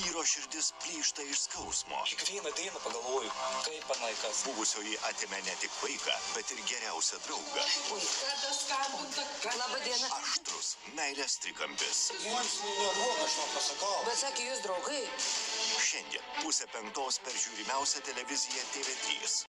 vyro širdis plyšta iš skausmo. Kiekvieną dieną pagalvoju, kaip panaikas. Buvusioji atėmė ne tik vaiką, bet ir geriausią draugą. Kada skambinta, kad... Labą dieną. Aštrus meilės trikampis. Mums nebuvo, aš man pasakau. Bet sakė, jūs draugai. Šiandien pusę penktos per žiūrimiausią televiziją TV3.